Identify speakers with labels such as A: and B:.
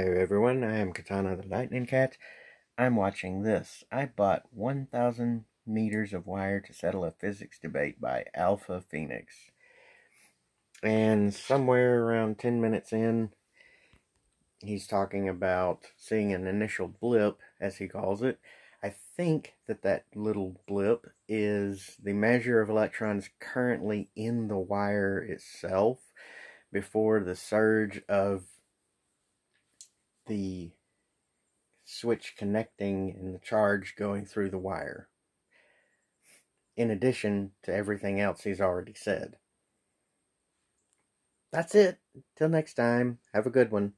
A: Hello everyone, I am Katana the Lightning Cat. I'm watching this. I bought 1,000 meters of wire to settle a physics debate by Alpha Phoenix. And somewhere around 10 minutes in, he's talking about seeing an initial blip, as he calls it. I think that that little blip is the measure of electrons currently in the wire itself before the surge of the switch connecting and the charge going through the wire. In addition to everything else he's already said. That's it. Till next time, have a good one.